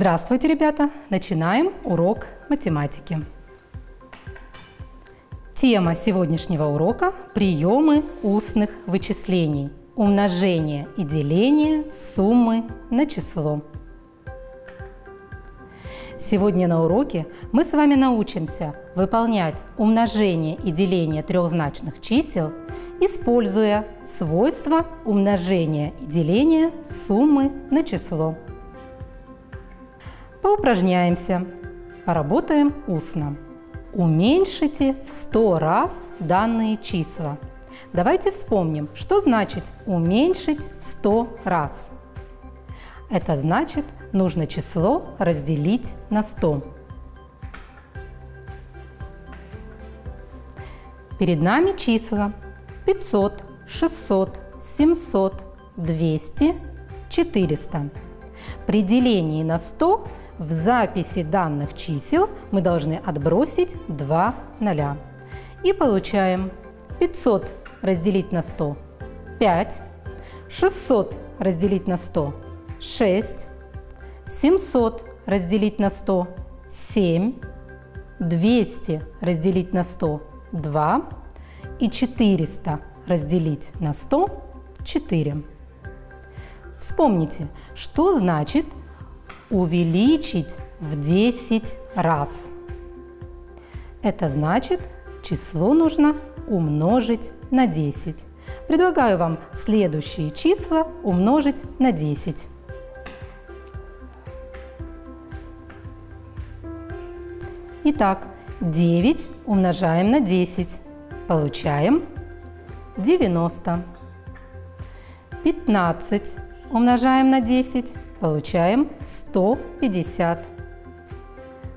Здравствуйте, ребята! Начинаем урок математики. Тема сегодняшнего урока – приемы устных вычислений, умножение и деление суммы на число. Сегодня на уроке мы с вами научимся выполнять умножение и деление трехзначных чисел, используя свойства умножения и деления суммы на число. Поупражняемся, поработаем устно. Уменьшите в 100 раз данные числа. Давайте вспомним, что значит уменьшить в 100 раз. Это значит, нужно число разделить на 100. Перед нами числа 500, 600, 700, 200, 400. При делении на 100 в записи данных чисел мы должны отбросить 2 ноля. И получаем 500 разделить на 100 – 5, 600 разделить на 100 – 6, 700 разделить на 100 – 7, 200 разделить на 100 – 2 и 400 разделить на 100 – 4. Вспомните, что значит увеличить в 10 раз. Это значит, число нужно умножить на 10. Предлагаю вам следующие числа умножить на 10. Итак, 9 умножаем на 10. Получаем 90. 15 умножаем на 10 получаем 150.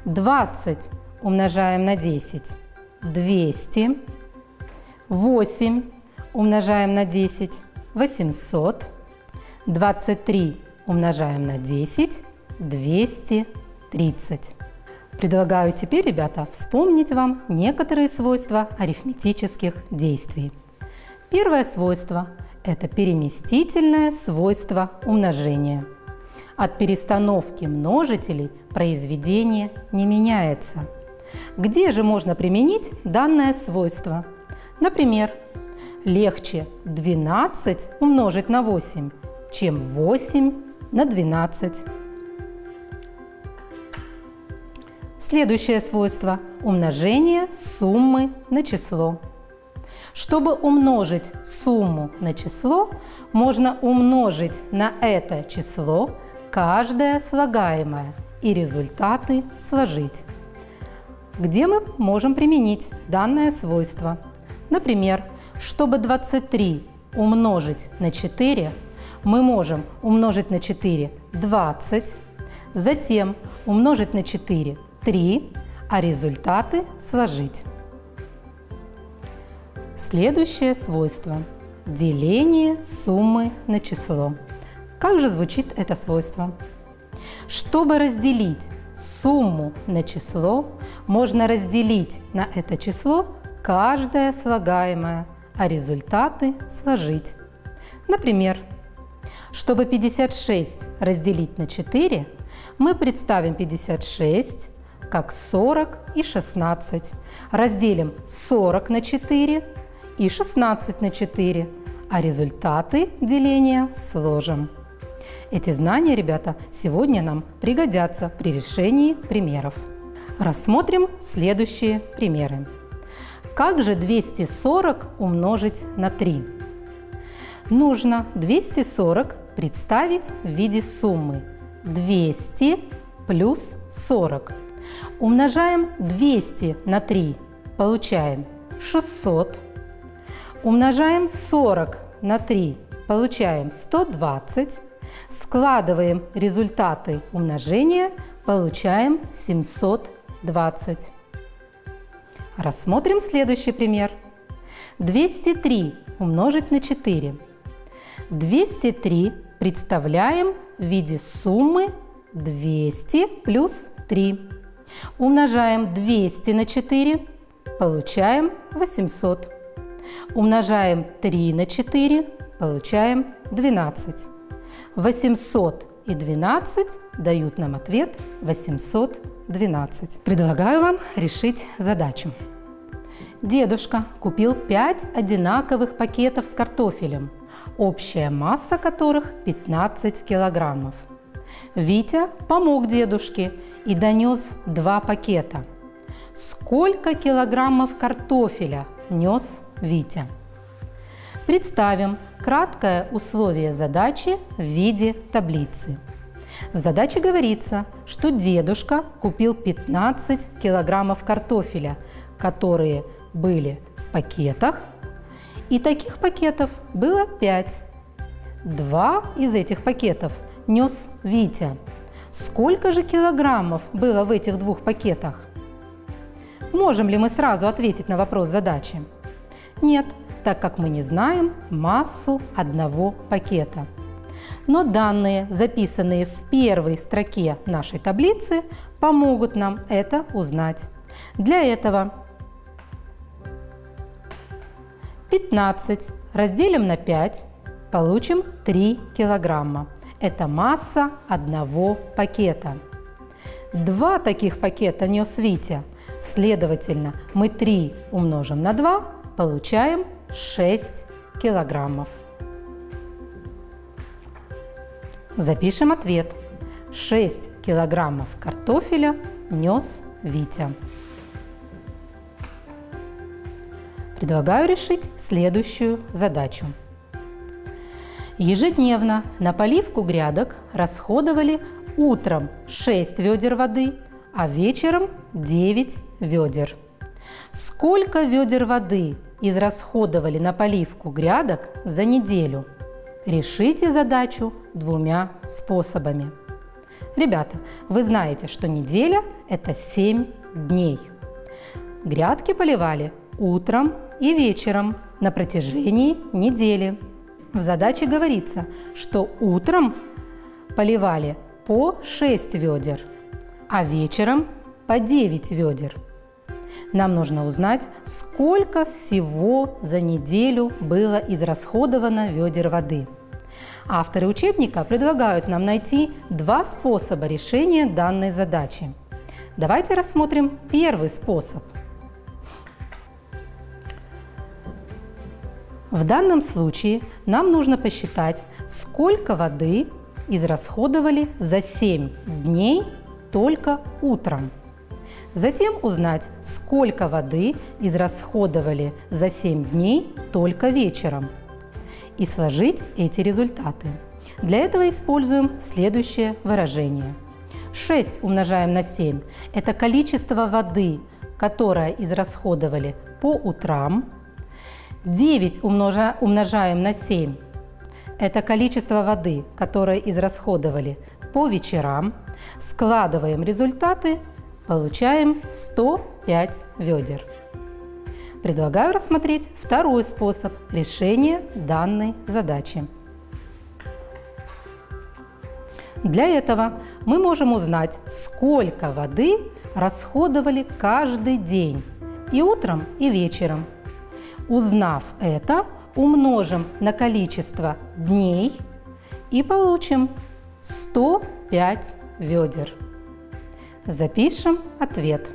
20 умножаем на 10 – 200. 8 умножаем на 10 – 800. 23 умножаем на 10 – 230. Предлагаю теперь, ребята, вспомнить вам некоторые свойства арифметических действий. Первое свойство – это переместительное свойство умножения – от перестановки множителей произведение не меняется. Где же можно применить данное свойство? Например, легче 12 умножить на 8, чем 8 на 12. Следующее свойство – умножение суммы на число. Чтобы умножить сумму на число, можно умножить на это число каждое слагаемое и результаты сложить. Где мы можем применить данное свойство? Например, чтобы 23 умножить на 4, мы можем умножить на 4 20, затем умножить на 4 3, а результаты сложить. Следующее свойство – деление суммы на число. Как же звучит это свойство? Чтобы разделить сумму на число, можно разделить на это число каждое слагаемое, а результаты сложить. Например, чтобы 56 разделить на 4, мы представим 56 как 40 и 16. Разделим 40 на 4 и 16 на 4, а результаты деления сложим. Эти знания, ребята, сегодня нам пригодятся при решении примеров. Рассмотрим следующие примеры. Как же 240 умножить на 3? Нужно 240 представить в виде суммы 200 плюс 40. Умножаем 200 на 3, получаем 600. Умножаем 40 на 3, получаем 120. Складываем результаты умножения, получаем 720. Рассмотрим следующий пример. 203 умножить на 4. 203 представляем в виде суммы 200 плюс 3. Умножаем 200 на 4, получаем 800. Умножаем 3 на 4, получаем 12. 800 и 12 дают нам ответ 812. Предлагаю вам решить задачу. Дедушка купил 5 одинаковых пакетов с картофелем, общая масса которых 15 килограммов. Витя помог дедушке и донес два пакета. Сколько килограммов картофеля нес Витя? Представим краткое условие задачи в виде таблицы. В задаче говорится, что дедушка купил 15 килограммов картофеля, которые были в пакетах, и таких пакетов было 5. Два из этих пакетов нес Витя. Сколько же килограммов было в этих двух пакетах? Можем ли мы сразу ответить на вопрос задачи? Нет, так как мы не знаем массу одного пакета. Но данные, записанные в первой строке нашей таблицы, помогут нам это узнать. Для этого 15 разделим на 5, получим 3 килограмма. Это масса одного пакета. Два таких пакета нес Витя. Следовательно, мы 3 умножим на 2, получаем 6 килограммов. Запишем ответ. 6 килограммов картофеля нес Витя. Предлагаю решить следующую задачу. Ежедневно на поливку грядок расходовали утром 6 ведер воды, а вечером 9 ведер. Сколько ведер воды израсходовали на поливку грядок за неделю? Решите задачу двумя способами. Ребята, вы знаете, что неделя – это 7 дней. Грядки поливали утром и вечером на протяжении недели. В задаче говорится, что утром поливали по 6 ведер, а вечером по 9 ведер. Нам нужно узнать, сколько всего за неделю было израсходовано ведер воды. Авторы учебника предлагают нам найти два способа решения данной задачи. Давайте рассмотрим первый способ – В данном случае нам нужно посчитать, сколько воды израсходовали за 7 дней только утром. Затем узнать, сколько воды израсходовали за 7 дней только вечером. И сложить эти результаты. Для этого используем следующее выражение. 6 умножаем на 7 – это количество воды, которое израсходовали по утрам, 9 умножа, умножаем на 7. Это количество воды, которое израсходовали по вечерам. Складываем результаты, получаем 105 ведер. Предлагаю рассмотреть второй способ решения данной задачи. Для этого мы можем узнать, сколько воды расходовали каждый день и утром, и вечером – Узнав это, умножим на количество дней и получим 105 ведер. Запишем ответ.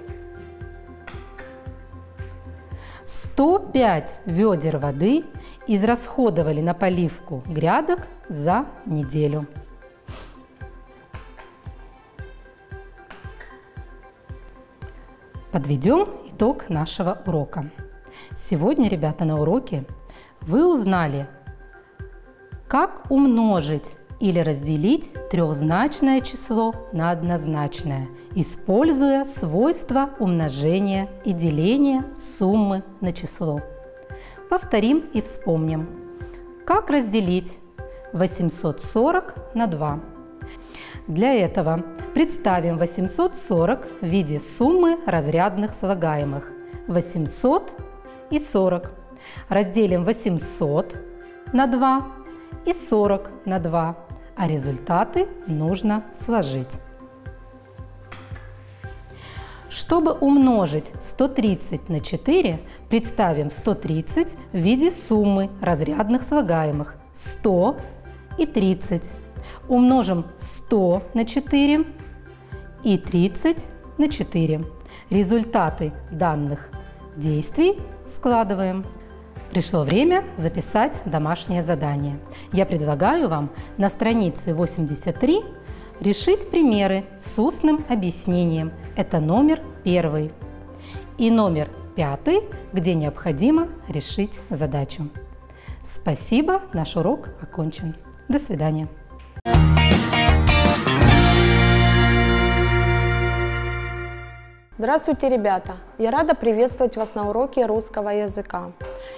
105 ведер воды израсходовали на поливку грядок за неделю. Подведем итог нашего урока. Сегодня, ребята, на уроке вы узнали, как умножить или разделить трехзначное число на однозначное, используя свойства умножения и деления суммы на число. Повторим и вспомним. Как разделить 840 на 2? Для этого представим 840 в виде суммы разрядных слагаемых. 800 и 40. Разделим 800 на 2 и 40 на 2, а результаты нужно сложить. Чтобы умножить 130 на 4, представим 130 в виде суммы разрядных слагаемых 100 и 30. Умножим 100 на 4 и 30 на 4. Результаты данных действий складываем. Пришло время записать домашнее задание. Я предлагаю вам на странице 83 решить примеры с устным объяснением. Это номер первый. И номер пятый, где необходимо решить задачу. Спасибо, наш урок окончен. До свидания. Здравствуйте, ребята! Я рада приветствовать вас на уроке русского языка.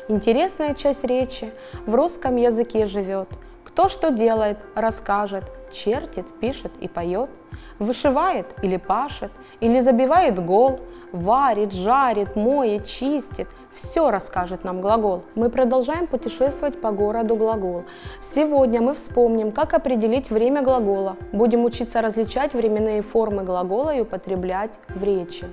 Интересная часть речи в русском языке живет. Кто что делает, расскажет, чертит, пишет и поет, вышивает или пашет, или забивает гол, варит, жарит, моет, чистит. Все расскажет нам глагол. Мы продолжаем путешествовать по городу глагол. Сегодня мы вспомним, как определить время глагола. Будем учиться различать временные формы глагола и употреблять в речи.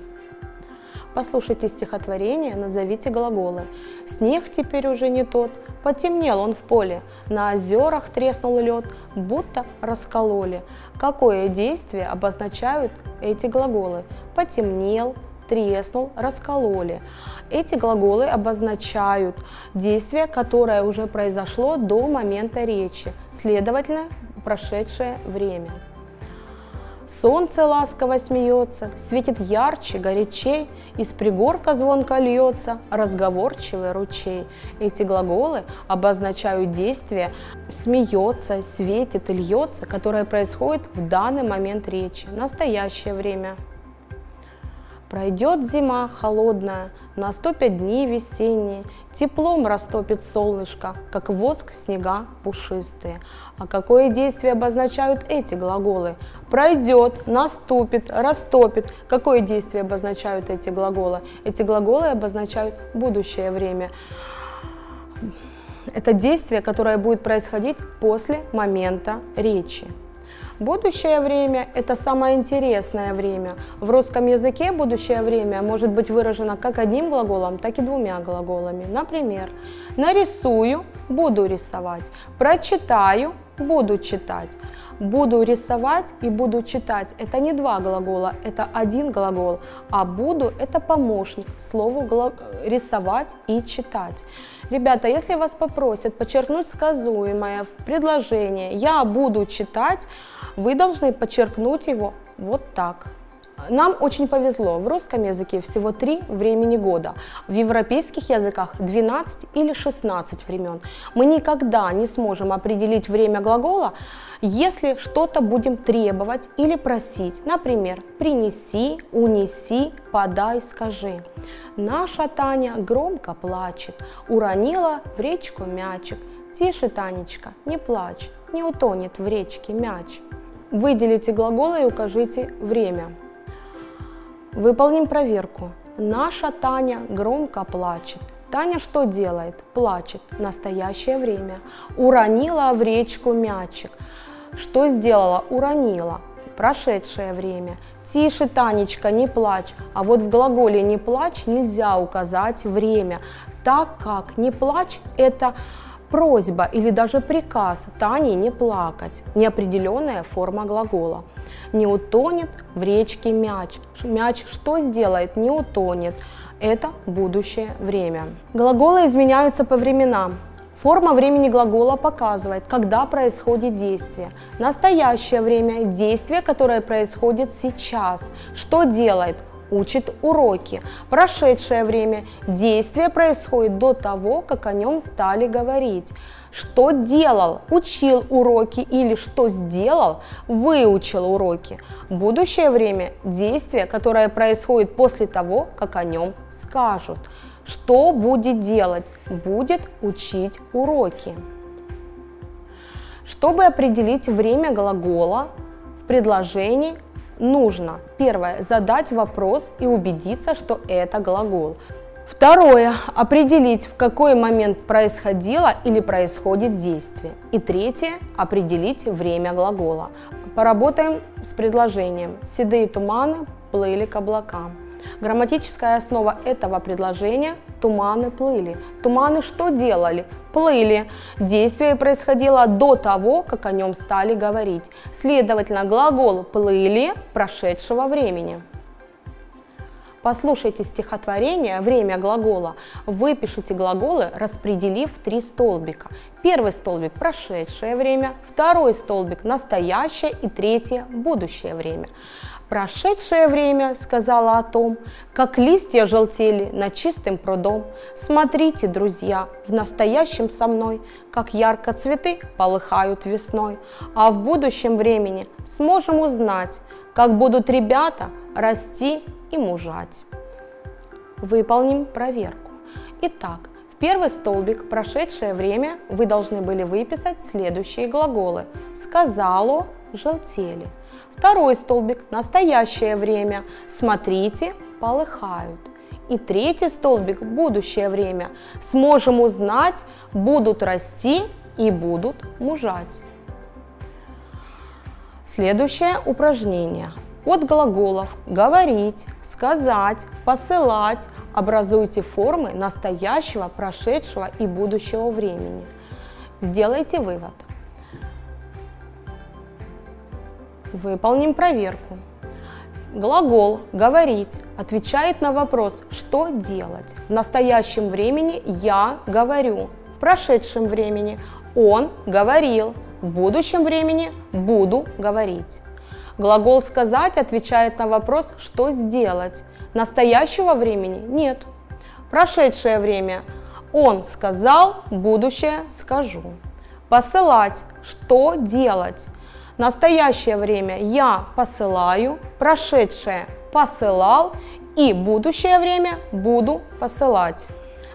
Послушайте стихотворение, назовите глаголы. Снег теперь уже не тот, потемнел он в поле, на озерах треснул лед, будто раскололи. Какое действие обозначают эти глаголы? Потемнел, треснул, раскололи. Эти глаголы обозначают действие, которое уже произошло до момента речи, следовательно, прошедшее время. Солнце ласково смеется, светит ярче, горячей, из пригорка звонко льется разговорчивый ручей. Эти глаголы обозначают действие смеется, светит льется, которое происходит в данный момент речи, настоящее время. Пройдет зима холодная, наступят дни весенние, Теплом растопит солнышко, как воск снега пушистые. А какое действие обозначают эти глаголы? Пройдет, наступит, растопит. Какое действие обозначают эти глаголы? Эти глаголы обозначают будущее время. Это действие, которое будет происходить после момента речи. Будущее время – это самое интересное время. В русском языке будущее время может быть выражено как одним глаголом, так и двумя глаголами. Например, нарисую – буду рисовать, прочитаю – буду читать. Буду рисовать и буду читать – это не два глагола, это один глагол, а буду – это помощник слову рисовать и читать. Ребята, если вас попросят подчеркнуть сказуемое в предложении «я буду читать», вы должны подчеркнуть его вот так. Нам очень повезло. В русском языке всего три времени года. В европейских языках 12 или 16 времен. Мы никогда не сможем определить время глагола, если что-то будем требовать или просить. Например, принеси, унеси, подай, скажи. Наша Таня громко плачет, уронила в речку мячик. Тише, Танечка, не плачь, не утонет в речке мяч. Выделите глаголы и укажите время. Выполним проверку. Наша Таня громко плачет. Таня что делает? Плачет. Настоящее время. Уронила в речку мячик. Что сделала? Уронила. Прошедшее время. Тише, Танечка, не плачь. А вот в глаголе не плачь нельзя указать время, так как не плачь это просьба или даже приказ Тане не плакать, неопределенная форма глагола. Не утонет в речке мяч. Мяч что сделает? Не утонет. Это будущее время. Глаголы изменяются по временам. Форма времени глагола показывает, когда происходит действие. Настоящее время – действие, которое происходит сейчас. Что делает? Учит уроки. Прошедшее время действие происходит до того, как о нем стали говорить. Что делал? Учил уроки или что сделал? Выучил уроки. Будущее время – действие, которое происходит после того, как о нем скажут. Что будет делать? Будет учить уроки. Чтобы определить время глагола в предложении, нужно, первое, задать вопрос и убедиться, что это глагол. Второе, определить, в какой момент происходило или происходит действие. И третье, определить время глагола. Поработаем с предложением. Седые туманы плыли к облакам. Грамматическая основа этого предложения – туманы плыли. Туманы что делали? Плыли. Действие происходило до того, как о нем стали говорить. Следовательно, глагол «плыли» прошедшего времени. Послушайте стихотворение «Время глагола». Выпишите глаголы, распределив три столбика. Первый столбик – прошедшее время, второй столбик – настоящее и третье – будущее время. Прошедшее время сказала о том, как листья желтели над чистым прудом. Смотрите, друзья, в настоящем со мной, как ярко цветы полыхают весной. А в будущем времени сможем узнать, как будут ребята расти и мужать. Выполним проверку. Итак, в первый столбик «Прошедшее время» вы должны были выписать следующие глаголы. «Сказало», «желтели». Второй столбик «Настоящее время». Смотрите, полыхают. И третий столбик «Будущее время». Сможем узнать, будут расти и будут мужать. Следующее упражнение. От глаголов «говорить», «сказать», «посылать» образуйте формы настоящего, прошедшего и будущего времени. Сделайте вывод. Выполним проверку. Глагол «говорить» отвечает на вопрос «что делать?». В настоящем времени «я говорю», в прошедшем времени «он говорил», в будущем времени «буду говорить». Глагол «сказать» отвечает на вопрос «что сделать?». Настоящего времени нет. Прошедшее время «он сказал», будущее «скажу». Посылать – что делать? Настоящее время «я посылаю», прошедшее «посылал» и будущее время «буду посылать».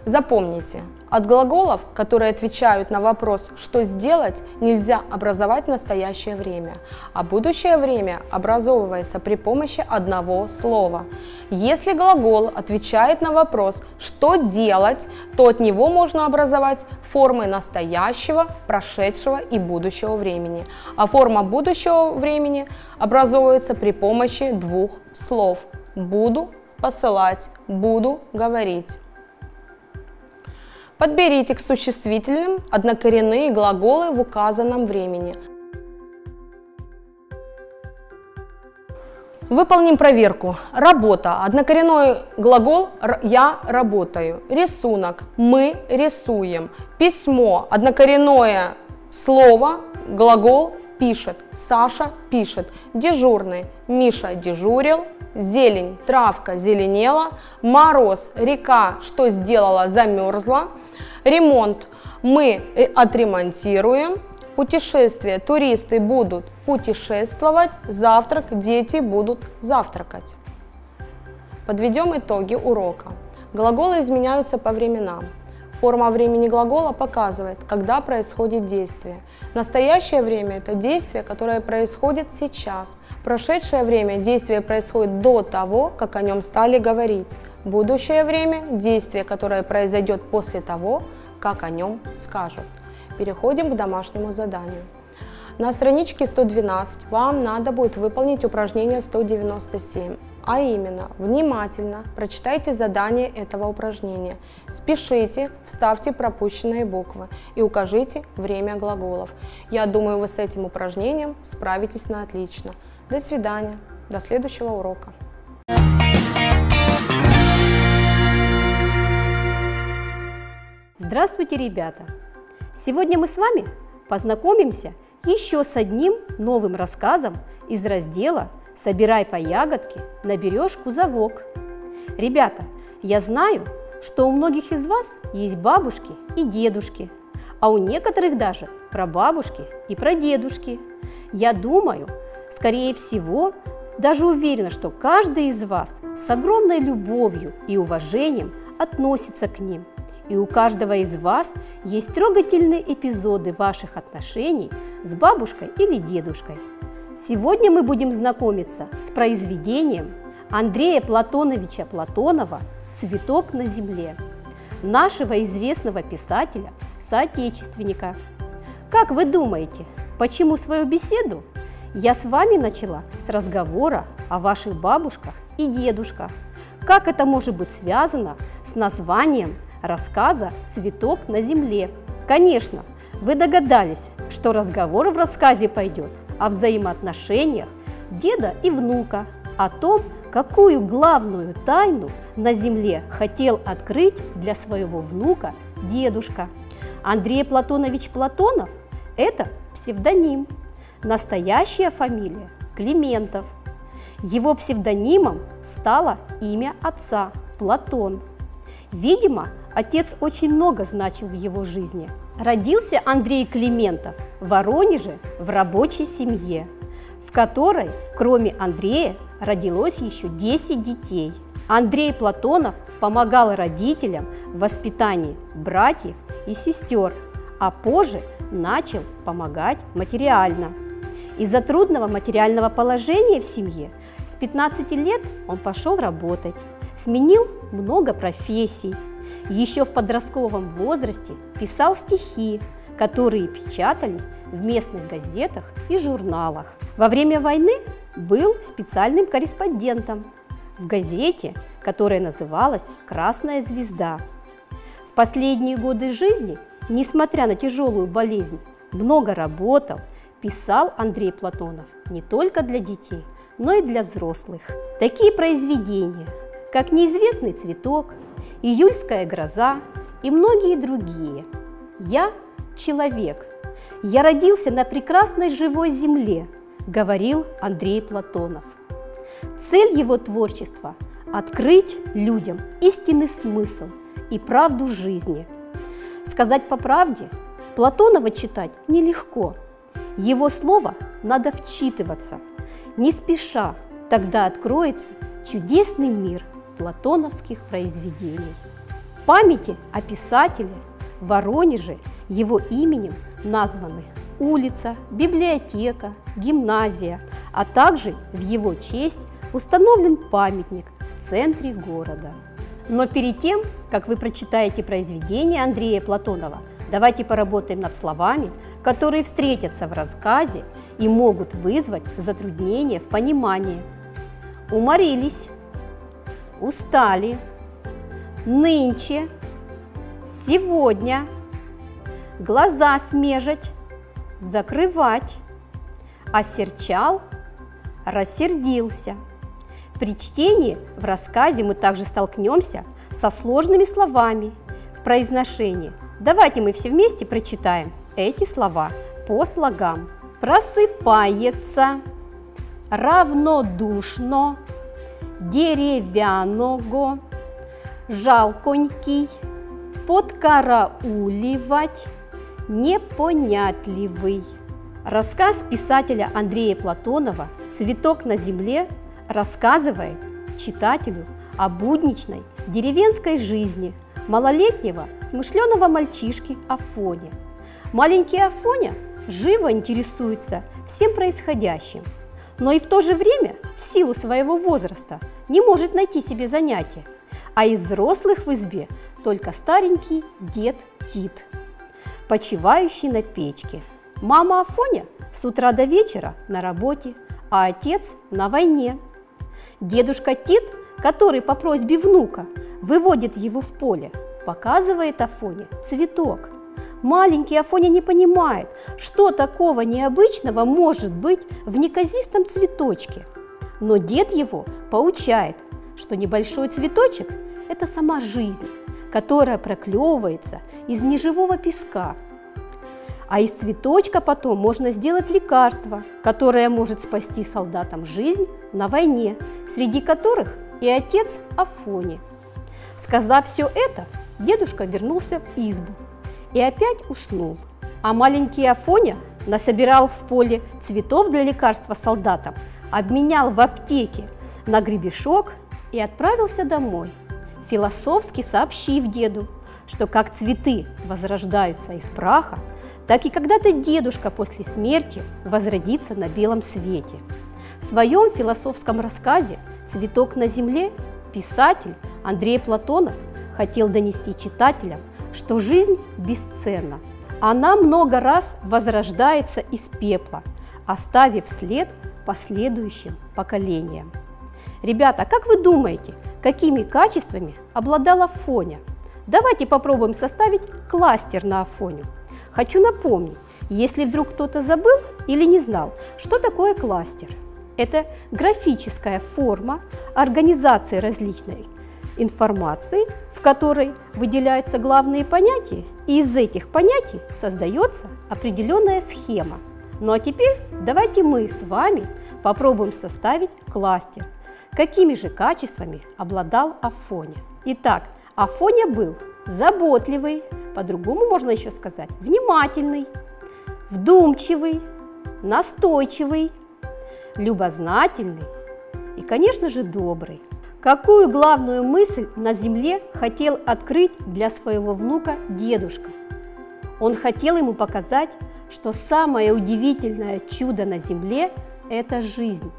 Запомните, от глаголов, которые отвечают на вопрос «что сделать», нельзя образовать настоящее время, а будущее время образовывается при помощи одного слова. Если глагол отвечает на вопрос «что делать», то от него можно образовать формы настоящего, прошедшего и будущего времени, а форма будущего времени образовывается при помощи двух слов «буду посылать», «буду говорить». Подберите к существительным однокоренные глаголы в указанном времени. Выполним проверку. Работа. Однокоренной глагол «я работаю». Рисунок. Мы рисуем. Письмо. Однокоренное слово, глагол пишет. Саша пишет. Дежурный. Миша дежурил. Зелень. Травка зеленела. Мороз. Река. Что сделала? Замерзла ремонт мы э, отремонтируем, путешествие туристы будут путешествовать, завтрак дети будут завтракать. Подведем итоги урока. Глаголы изменяются по временам. Форма времени глагола показывает, когда происходит действие. Настоящее время – это действие, которое происходит сейчас. Прошедшее время – действие происходит до того, как о нем стали говорить. Будущее время – действие, которое произойдет после того, как о нем скажут. Переходим к домашнему заданию. На страничке 112 вам надо будет выполнить упражнение 197, а именно внимательно прочитайте задание этого упражнения, спешите, вставьте пропущенные буквы и укажите время глаголов. Я думаю, вы с этим упражнением справитесь на отлично. До свидания, до следующего урока. Здравствуйте, ребята! Сегодня мы с вами познакомимся еще с одним новым рассказом из раздела «Собирай по ягодке, наберешь кузовок». Ребята, я знаю, что у многих из вас есть бабушки и дедушки, а у некоторых даже прабабушки и прадедушки. Я думаю, скорее всего, даже уверена, что каждый из вас с огромной любовью и уважением относится к ним – и у каждого из вас есть трогательные эпизоды ваших отношений с бабушкой или дедушкой. Сегодня мы будем знакомиться с произведением Андрея Платоновича Платонова «Цветок на земле» нашего известного писателя, соотечественника. Как вы думаете, почему свою беседу я с вами начала с разговора о ваших бабушках и дедушках? Как это может быть связано с названием рассказа «Цветок на земле»? Конечно, вы догадались, что разговор в рассказе пойдет о взаимоотношениях деда и внука, о том, какую главную тайну на земле хотел открыть для своего внука дедушка. Андрей Платонович Платонов – это псевдоним, настоящая фамилия – Климентов. Его псевдонимом стало имя отца – Платон. Видимо, отец очень много значил в его жизни. Родился Андрей Климентов в Воронеже в рабочей семье, в которой, кроме Андрея, родилось еще 10 детей. Андрей Платонов помогал родителям в воспитании братьев и сестер, а позже начал помогать материально. Из-за трудного материального положения в семье с 15 лет он пошел работать, сменил много профессий. Еще в подростковом возрасте писал стихи, которые печатались в местных газетах и журналах. Во время войны был специальным корреспондентом в газете, которая называлась «Красная звезда». В последние годы жизни, несмотря на тяжелую болезнь, много работал, писал Андрей Платонов не только для детей, но и для взрослых. Такие произведения, как «Неизвестный цветок», «Июльская гроза» и многие другие. «Я – человек. Я родился на прекрасной живой земле», – говорил Андрей Платонов. Цель его творчества – открыть людям истинный смысл и правду жизни. Сказать по правде, Платонова читать нелегко. Его слово надо вчитываться, не спеша, тогда откроется чудесный мир платоновских произведений. Памяти о писателе в Воронеже его именем названы улица, библиотека, гимназия, а также в его честь установлен памятник в центре города. Но перед тем, как вы прочитаете произведение Андрея Платонова, давайте поработаем над словами, которые встретятся в рассказе и могут вызвать затруднения в понимании. Уморились, устали, нынче, сегодня, глаза смежать, закрывать, осерчал, рассердился. При чтении в рассказе мы также столкнемся со сложными словами в произношении. Давайте мы все вместе прочитаем эти слова по слогам. Просыпается, равнодушно, деревянного, жалконький, подкарауливать, непонятливый. Рассказ писателя Андрея Платонова «Цветок на земле» рассказывает читателю о будничной деревенской жизни малолетнего смышленого мальчишки Афоне. Маленький Афоня живо интересуется всем происходящим, но и в то же время в силу своего возраста не может найти себе занятия, а из взрослых в избе только старенький дед Тит, почивающий на печке. Мама Афоня с утра до вечера на работе, а отец на войне. Дедушка Тит, который по просьбе внука выводит его в поле, показывает Афоне цветок. Маленький Афоня не понимает, что такого необычного может быть в неказистом цветочке. Но дед его поучает, что небольшой цветочек – это сама жизнь, которая проклевывается из неживого песка – а из цветочка потом можно сделать лекарство, которое может спасти солдатам жизнь на войне, среди которых и отец Афони. Сказав все это, дедушка вернулся в избу и опять уснул. А маленький Афоня насобирал в поле цветов для лекарства солдатам, обменял в аптеке на гребешок и отправился домой, философски сообщив деду, что как цветы возрождаются из праха, так и когда-то дедушка после смерти возродится на белом свете. В своем философском рассказе «Цветок на земле» писатель Андрей Платонов хотел донести читателям, что жизнь бесценна. Она много раз возрождается из пепла, оставив след последующим поколениям. Ребята, как вы думаете, какими качествами обладал Афоня. Давайте попробуем составить кластер на Афоню. Хочу напомнить, если вдруг кто-то забыл или не знал, что такое кластер. Это графическая форма организации различной информации, в которой выделяются главные понятия, и из этих понятий создается определенная схема. Ну а теперь давайте мы с вами попробуем составить кластер. Какими же качествами обладал Афоня? Итак, Афоня был заботливый, по-другому можно еще сказать, внимательный, вдумчивый, настойчивый, любознательный и, конечно же, добрый. Какую главную мысль на земле хотел открыть для своего внука дедушка? Он хотел ему показать, что самое удивительное чудо на земле – это жизнь.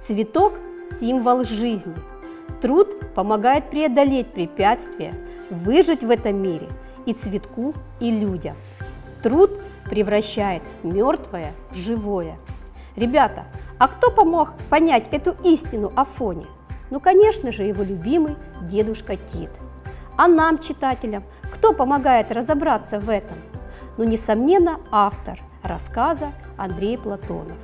Цветок – символ жизни. Труд помогает преодолеть препятствия, выжить в этом мире и цветку, и людям. Труд превращает мертвое в живое. Ребята, а кто помог понять эту истину о фоне? Ну, конечно же, его любимый дедушка Тит. А нам, читателям, кто помогает разобраться в этом? Ну, несомненно, автор рассказа Андрей Платонов.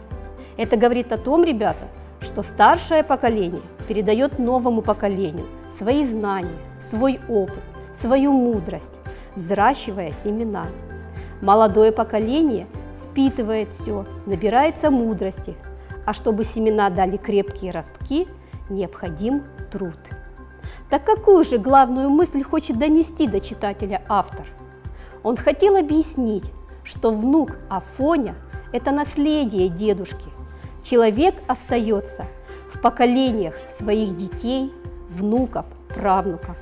Это говорит о том, ребята, что старшее поколение передает новому поколению свои знания, свой опыт, свою мудрость, взращивая семена. Молодое поколение впитывает все, набирается мудрости, а чтобы семена дали крепкие ростки – необходим труд. Так какую же главную мысль хочет донести до читателя автор? Он хотел объяснить, что внук Афоня – это наследие дедушки. Человек остается в поколениях своих детей, внуков, правнуков.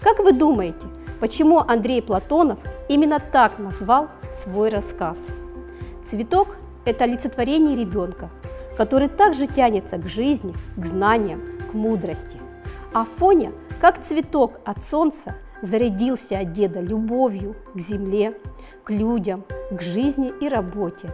Как вы думаете, почему Андрей Платонов именно так назвал свой рассказ? Цветок – это олицетворение ребенка – который также тянется к жизни, к знаниям, к мудрости. А Фоня, как цветок от солнца, зарядился от деда любовью к земле, к людям, к жизни и работе.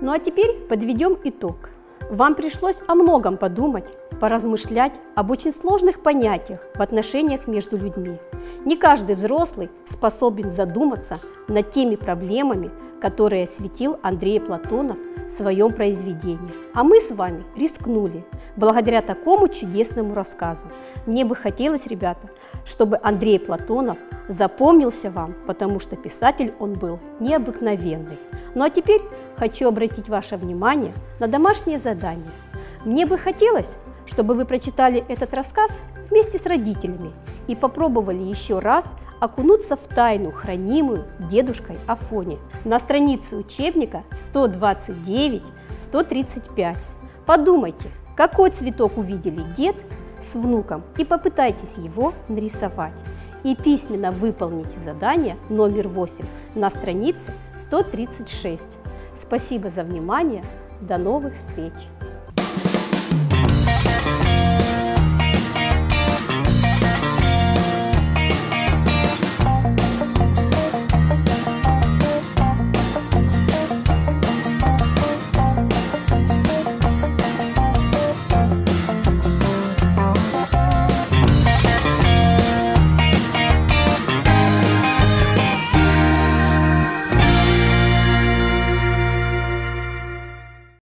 Ну а теперь подведем итог. Вам пришлось о многом подумать, поразмышлять об очень сложных понятиях в отношениях между людьми. Не каждый взрослый способен задуматься над теми проблемами, которые осветил Андрей Платонов в своем произведении. А мы с вами рискнули благодаря такому чудесному рассказу. Мне бы хотелось, ребята, чтобы Андрей Платонов запомнился вам, потому что писатель он был необыкновенный. Ну а теперь хочу обратить ваше внимание на домашнее задание. Мне бы хотелось, чтобы вы прочитали этот рассказ вместе с родителями и попробовали еще раз окунуться в тайну, хранимую дедушкой Афоне. На странице учебника 129-135. Подумайте, какой цветок увидели дед с внуком и попытайтесь его нарисовать. И письменно выполните задание номер 8 на странице 136. Спасибо за внимание. До новых встреч!